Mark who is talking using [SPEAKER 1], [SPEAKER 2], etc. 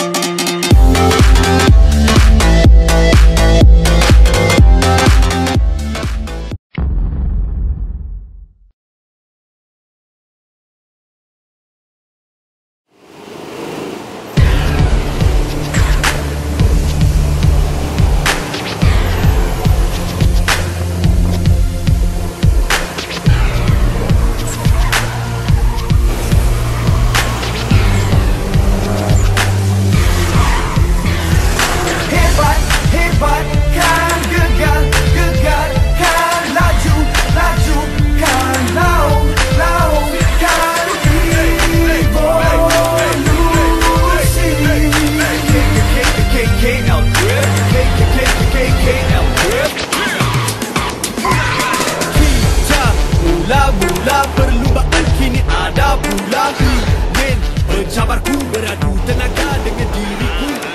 [SPEAKER 1] Música mula-mula perlumbaan kini ada pula. Min Mencabarku beradu tenaga dengan diriku